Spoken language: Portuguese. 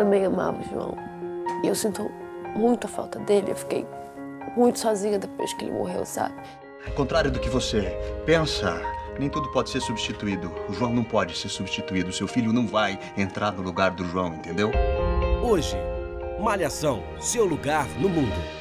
também amava o João. E eu sinto muito a falta dele. Eu fiquei muito sozinha depois que ele morreu, sabe? Ao contrário do que você pensa, nem tudo pode ser substituído. O João não pode ser substituído. Seu filho não vai entrar no lugar do João, entendeu? Hoje, Malhação, seu lugar no mundo.